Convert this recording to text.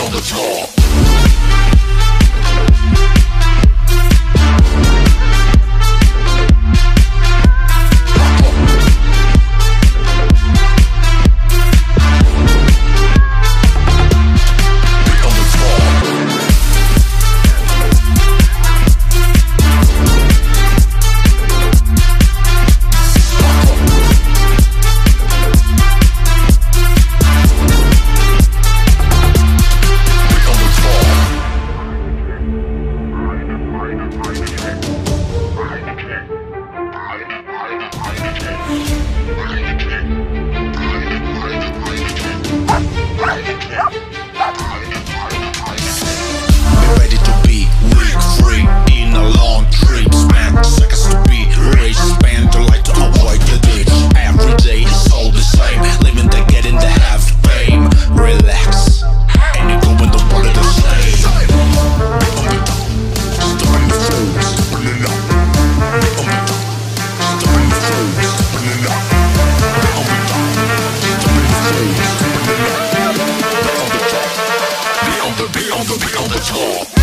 on the top. ショ